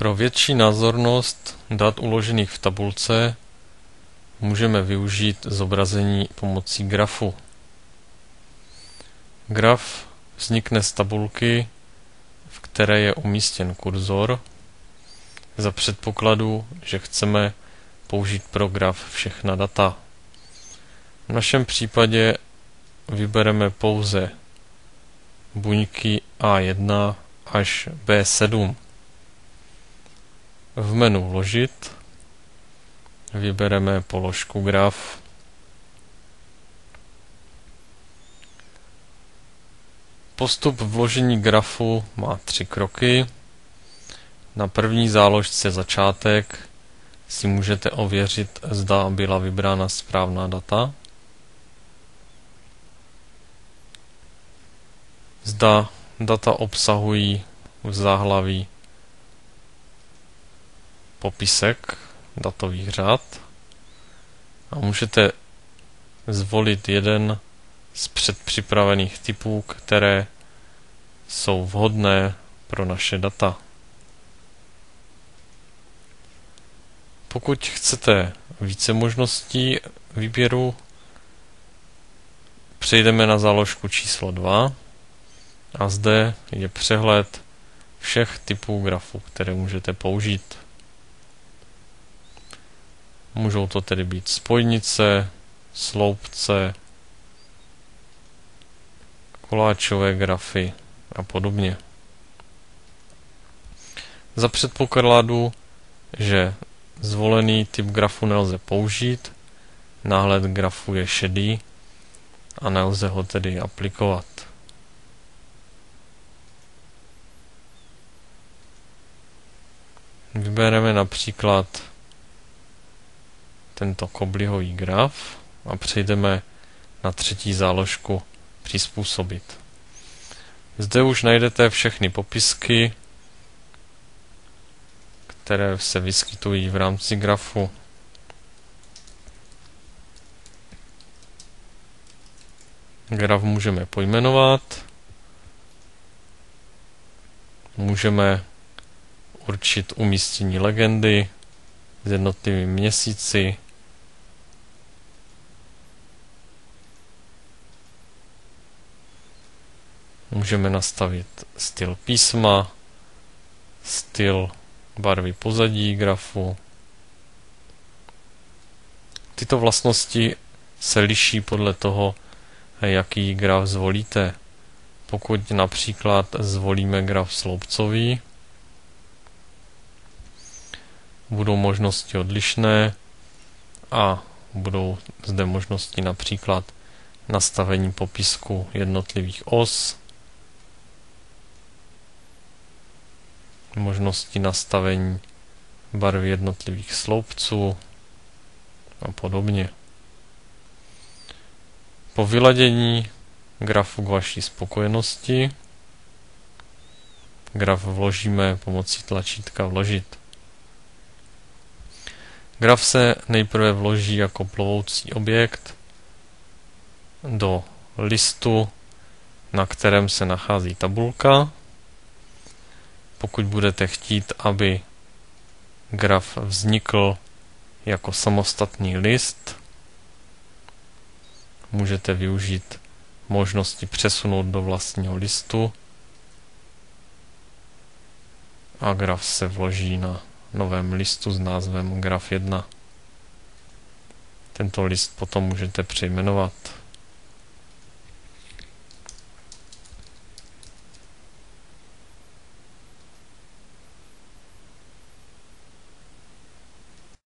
Pro větší názornost dat uložených v tabulce můžeme využít zobrazení pomocí grafu. Graf vznikne z tabulky, v které je umístěn kurzor, za předpokladu, že chceme použít pro graf všechna data. V našem případě vybereme pouze buňky A1 až B7. V menu Vložit vybereme položku graf. Postup vložení grafu má tři kroky. Na první záložce začátek si můžete ověřit, zda byla vybrána správná data. Zda data obsahují v záhlaví popisek datových řad a můžete zvolit jeden z předpřipravených typů, které jsou vhodné pro naše data. Pokud chcete více možností výběru, přejdeme na záložku číslo 2 a zde je přehled všech typů grafů, které můžete použít. Můžou to tedy být spojnice, sloupce, koláčové grafy a podobně. Za předpokladu, že zvolený typ grafu nelze použít, náhled grafu je šedý a nelze ho tedy aplikovat. Vybereme například tento koblihový graf a přejdeme na třetí záložku přizpůsobit. Zde už najdete všechny popisky, které se vyskytují v rámci grafu. Graf můžeme pojmenovat, můžeme určit umístění legendy s jednotlivými měsíci, Můžeme nastavit styl písma, styl barvy pozadí grafu. Tyto vlastnosti se liší podle toho, jaký graf zvolíte. Pokud například zvolíme graf sloupcový, budou možnosti odlišné a budou zde možnosti například nastavení popisku jednotlivých os, možnosti nastavení barvy jednotlivých sloupců a podobně. Po vyladění grafu k vaší spokojenosti graf vložíme pomocí tlačítka vložit. Graf se nejprve vloží jako plovoucí objekt do listu, na kterém se nachází tabulka pokud budete chtít, aby graf vznikl jako samostatný list, můžete využít možnosti přesunout do vlastního listu a graf se vloží na novém listu s názvem graf 1. Tento list potom můžete přejmenovat